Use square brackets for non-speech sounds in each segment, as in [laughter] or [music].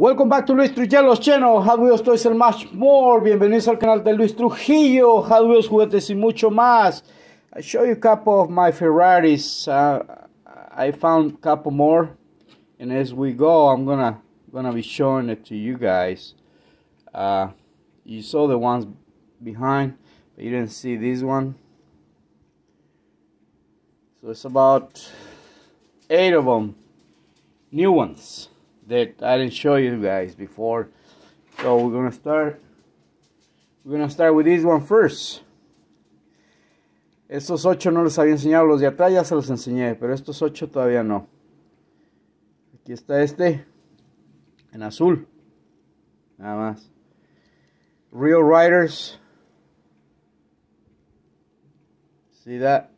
Welcome back to Luis Trujillo's channel, Hot Wheels Toys and much more. Bienvenidos al canal de Luis Trujillo, Hot Wheels, juguetes y mucho más. I show you a couple of my Ferraris. Uh, I found a couple more, and as we go, I'm gonna gonna be showing it to you guys. Uh, you saw the ones behind, but you didn't see this one. So it's about eight of them, new ones that I didn't show you guys before. So we're gonna start. We're gonna start with this one first. Estos ocho no les había enseñado, los de atrás ya se los enseñé, pero estos ocho todavía no. Aquí está este, en azul, nada más. Real Riders. See that?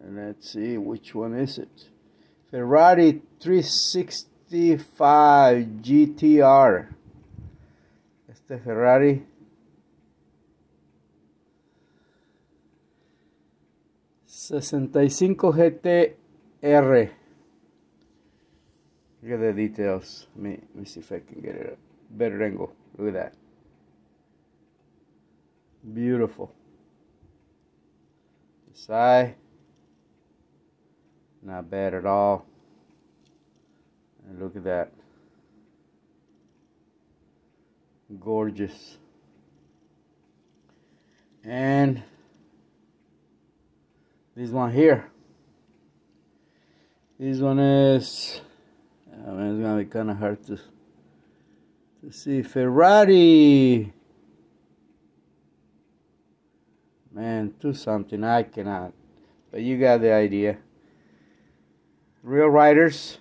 And let's see which one is it. Ferrari 365 GTR. Este Ferrari. Sesenta y cinco GTR. Look at the details. Let me, let me see if I can get it a better angle. Look at that. Beautiful. Side. Not bad at all. And look at that. Gorgeous. And this one here. This one is, oh, I mean, it's gonna be kind of hard to to see. Ferrari. Man, do something. I cannot. But you got the idea. Real Riders.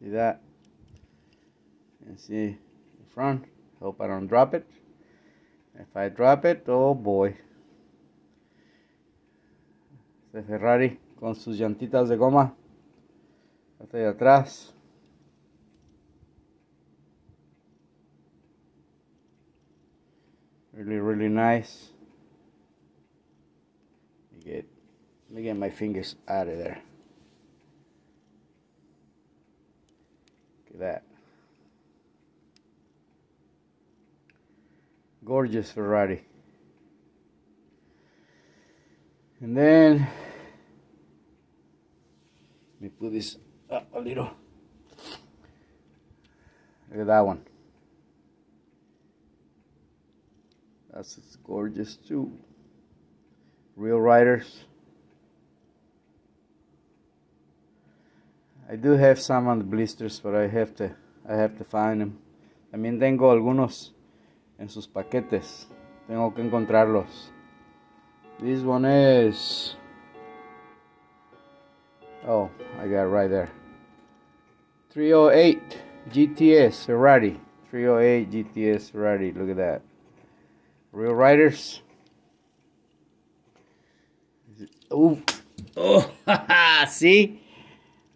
See that? And see the front. Hope I don't drop it. If I drop it, oh boy. Este Ferrari con sus llantitas de goma. Hasta de atrás. Really, really nice. Get let me get my fingers out of there. Look at that. Gorgeous Ferrari. And then let me put this up a little. Look at that one. That's gorgeous too real riders I do have some on the blisters but I have to I have to find them también tengo algunos en sus paquetes. Tengo que encontrarlos. This one is oh I got it right there. 308 GTS Ferrari. 308 GTS Ferrari. Look at that. Real riders Oh, oh, [laughs] see?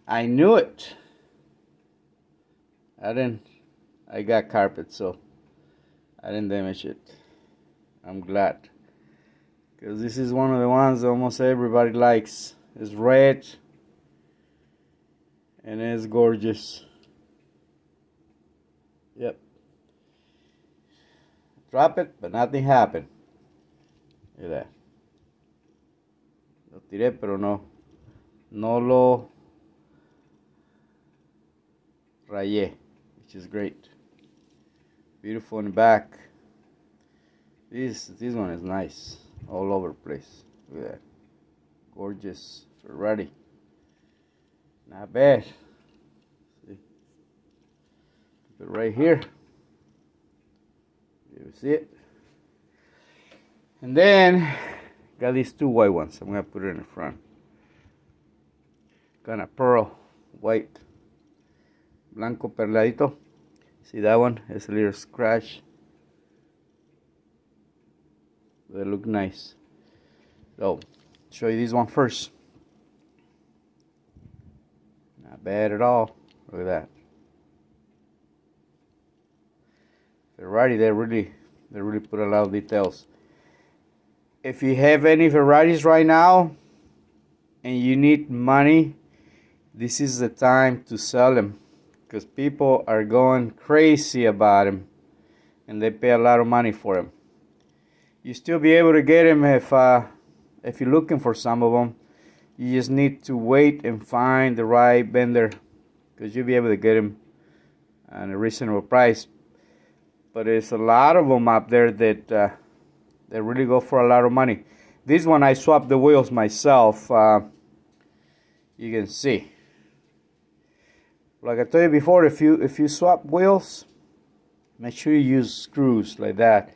I knew it. I didn't, I got carpet, so I didn't damage it. I'm glad. Because this is one of the ones almost everybody likes. It's red. And it's gorgeous. Yep. Drop it, but nothing happened. Look at that. Tiré, pero no. No lo rayé, which is great. Beautiful in the back. This this one is nice. All over the place. Look at that. Gorgeous Ferrari. Not bad. See? Put it right here. You see it? And then Got these two white ones. I'm going to put it in the front. Kind of pearl white. Blanco perladito. See that one? It's a little scratch. They look nice. So, show you this one first. Not bad at all. Look at that. Ferrari, they really, they really put a lot of details if you have any varieties right now and you need money, this is the time to sell them because people are going crazy about them and they pay a lot of money for them. You still be able to get them if uh, if you're looking for some of them. You just need to wait and find the right vendor because you'll be able to get them at a reasonable price. But there's a lot of them up there that uh, that really go for a lot of money. This one I swapped the wheels myself. Uh, you can see like I told you before if you if you swap wheels make sure you use screws like that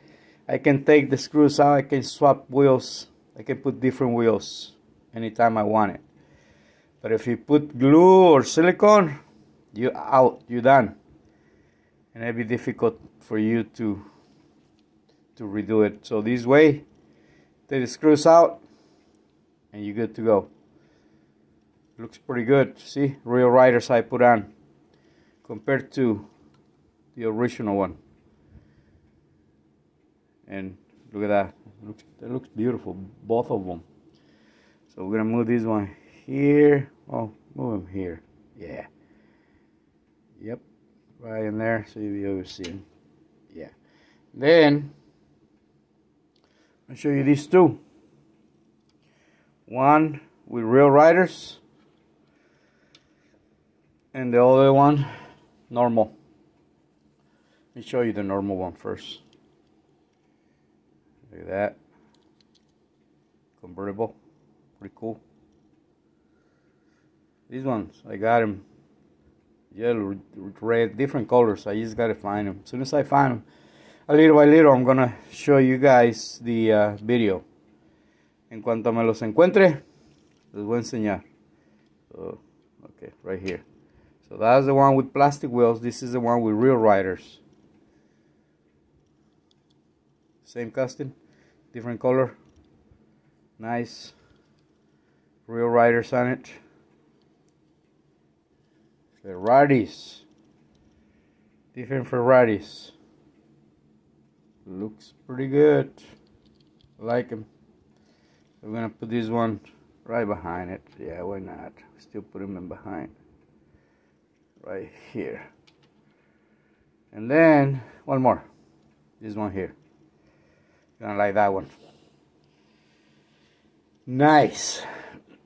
I can take the screws out I can swap wheels I can put different wheels anytime I want it but if you put glue or silicone you out you done and it'd be difficult for you to to redo it. So this way take the screws out and you're good to go. Looks pretty good. See? Real riders I put on compared to the original one. And look at that. It looks, looks beautiful both of them. So we're gonna move this one here. Oh move them here. Yeah. Yep. Right in there so you'll be able to see them yeah. Then I'll show you these two one with real riders and the other one normal. Let me show you the normal one first. Look at that. Convertible. Pretty cool. These ones, I got them yellow, red, different colors. I just gotta find them. As soon as I find them, little by little, I'm gonna show you guys the uh, video. En cuanto me los encuentre, les voy a enseñar. So, okay, right here. So that's the one with plastic wheels. This is the one with real riders. Same casting, different color. Nice. Real riders on it. Ferraris. Different Ferraris. Looks pretty good. Like them. We're gonna put this one right behind it. Yeah, why not? Still put them in behind. Right here. And then one more. This one here. Gonna like that one. Nice.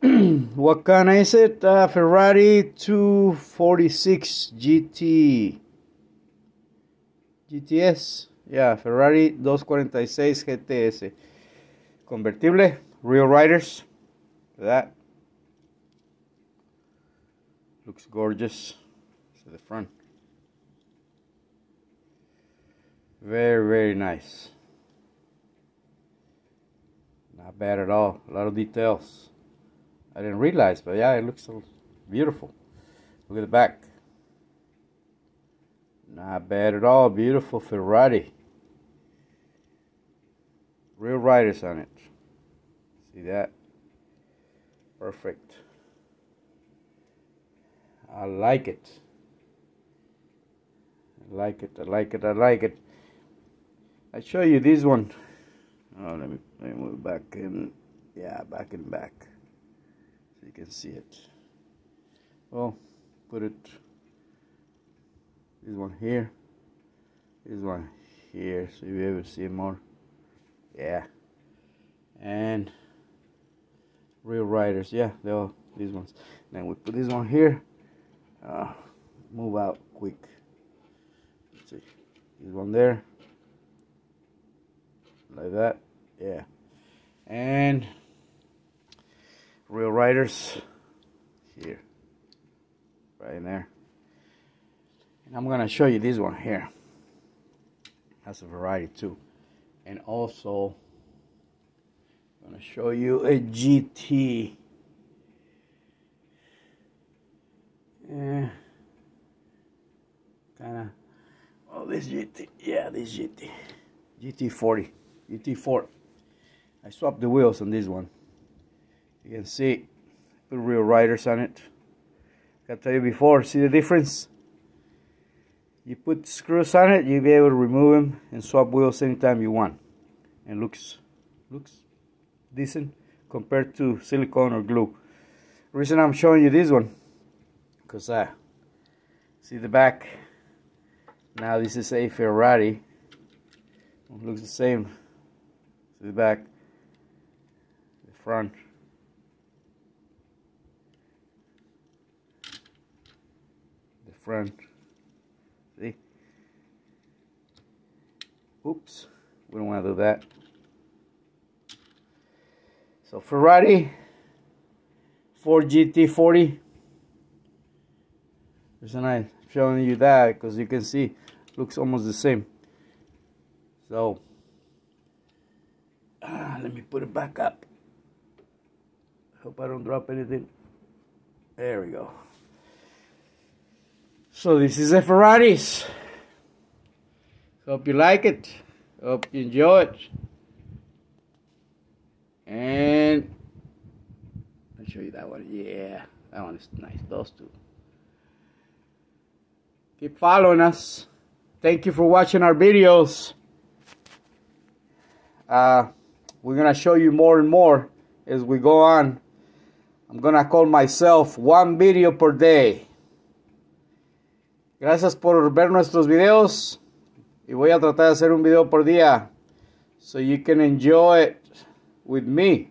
[clears throat] What kind is it? Uh, Ferrari 246 GT GTS yeah Ferrari 246 GTS convertible real riders that looks gorgeous to the front. Very, very nice. Not bad at all. A lot of details. I didn't realize, but yeah, it looks so beautiful. Look at the back. Not bad at all. Beautiful Ferrari. Real riders on it. See that? Perfect. I like it I like it, I like it, I like it. I show you this one. Oh, let me, let me move back in. Yeah, back and back. So you can see it. Well, put it, this one here, this one here, so able to see more. Yeah. And real riders, yeah, they're all these ones. Then we put this one here. Uh, move out quick. See. This one there. Like that. Yeah. And real riders here. Right in there. And I'm gonna show you this one here. That's a variety too and also I'm gonna show you a GT yeah kind of Oh, this GT, yeah, this GT, GT40, GT4. I swapped the wheels on this one. You can see, put real riders on it. I to tell you before, see the difference? You put screws on it, you'll be able to remove them and swap wheels anytime you want. And looks, looks decent compared to silicone or glue. reason I'm showing you this one, because uh, see the back. Now this is a Ferrari. It looks the same. See the back, the front. The front. Oops, we don't want to do that. So Ferrari 4 GT40. Reason I'm showing you that because you can see looks almost the same. So uh, let me put it back up. Hope I don't drop anything. There we go. So this is a Ferraris. Hope you like it. Hope you enjoy it. And I'll show you that one. Yeah, that one is nice. Those two. Keep following us. Thank you for watching our videos. Uh, we're going to show you more and more as we go on. I'm going to call myself one video per day. Gracias por ver nuestros videos. Y voy a tratar de hacer un video por día. So you can enjoy it with me.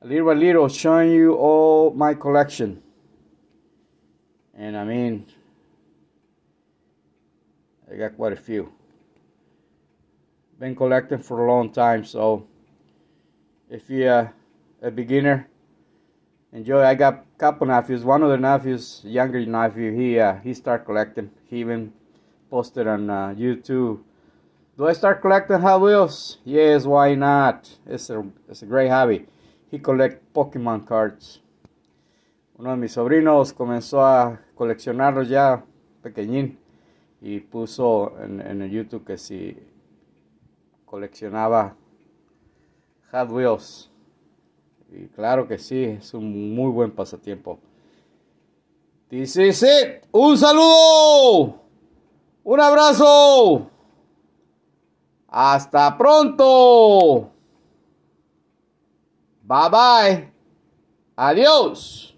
A little by little showing you all my collection. And I mean, I got quite a few. Been collecting for a long time, so if you're a beginner, enjoy. I got a couple nephews. One of the nephews, younger nephew, he uh, he start collecting. He even posted on uh, YouTube. Do I start collecting Hot Wheels? Yes, why not? It's a, it's a great hobby. He collect Pokemon cards. Uno de mis sobrinos comenzó a coleccionarlos ya pequeñín y puso en, en el YouTube que si coleccionaba Hot Wheels. Y claro que sí, es un muy buen pasatiempo. This is it. Un saludo. Un abrazo. Hasta pronto. Bye bye. Adiós.